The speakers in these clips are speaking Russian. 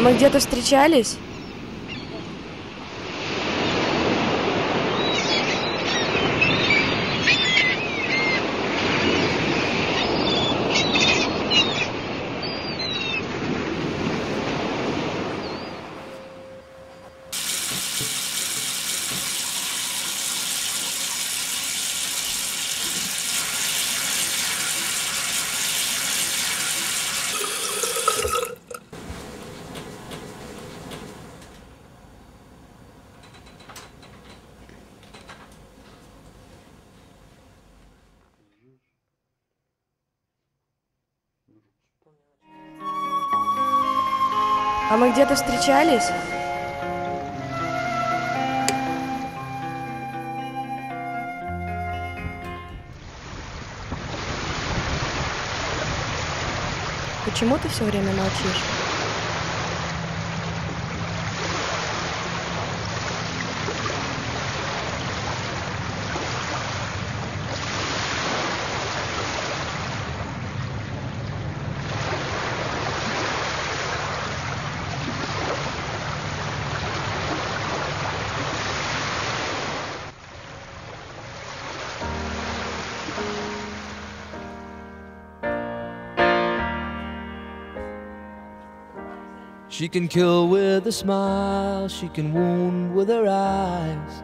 А мы где-то встречались? А мы где-то встречались? Почему ты все время молчишь? She can kill with a smile, she can wound with her eyes,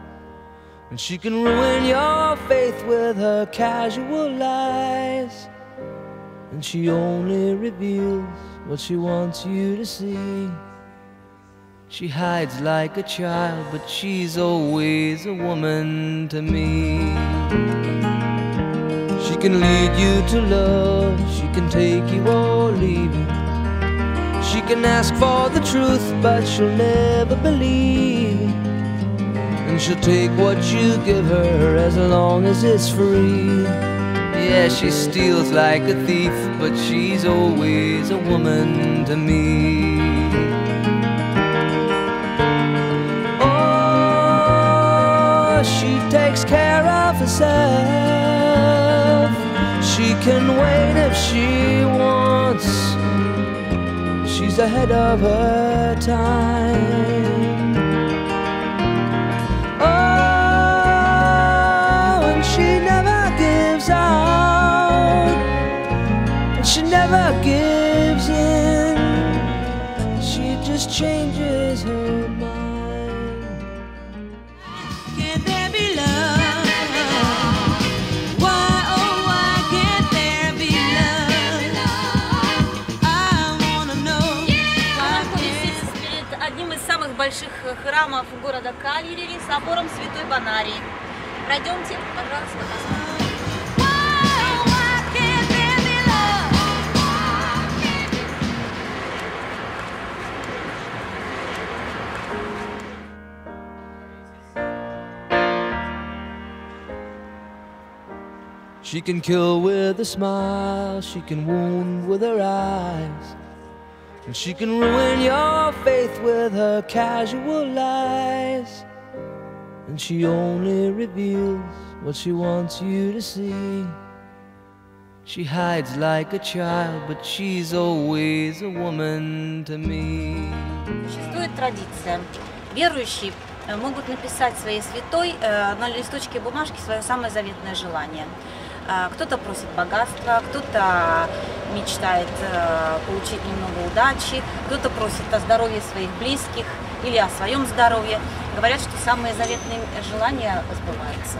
and she can ruin your faith with her casual lies. And she only reveals what she wants you to see. She hides like a child, but she's always a woman to me. She can lead you to love, she can take you or leave you. She can ask for the truth, but she'll never believe. And she'll take what you give her as long as it's free. Yeah, she steals like a thief, but she's always a woman to me. Oh, she takes care of herself. She can wait if she wants. Ahead of her time. Oh, and she never gives out. And she never gives in. She just changes her храмов города Кальери собором Святой Бонарии. Пройдемте, пожалуйста, посмотрим. She can kill with a smile, she can wound with her eyes, and she can ruin your faith with her casual lies. And she only reveals what she wants you to see. She hides like a child, but she's always a woman to me. Существует традиция. Верующие э, могут написать своей святой э, на листочке бумажки свое самое заветное желание. А, Кто-то просит богатства, кто-то мечтает э, получить немного удачи, кто-то просит о здоровье своих близких или о своем здоровье. Говорят, что самые заветные желания сбываются.